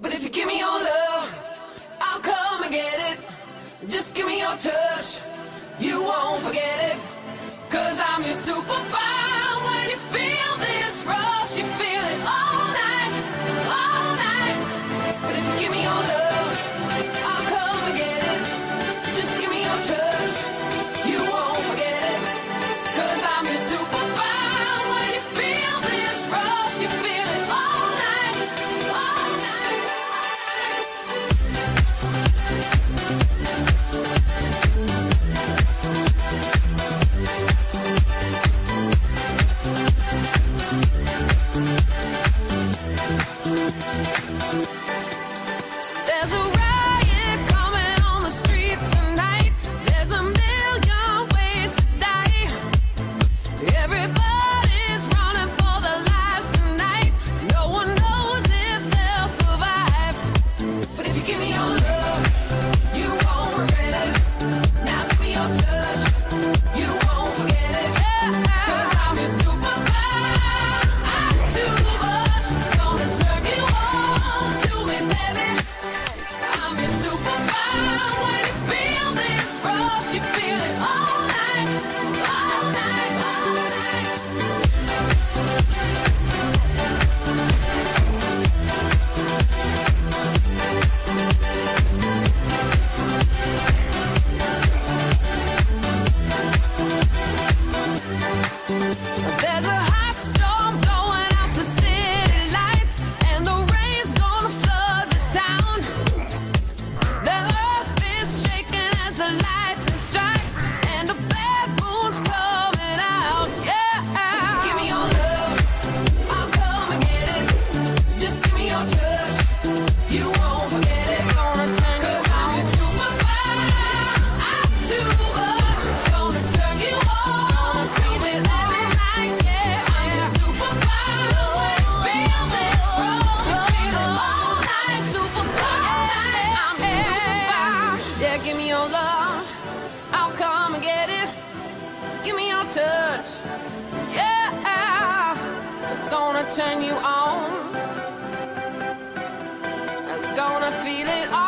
But if you give me your love, I'll come and get it. Just give me your touch, you won't forget it. Cause I'm your supervisor. love, I'll come and get it. Give me your touch, yeah. Gonna turn you on, I'm gonna feel it all.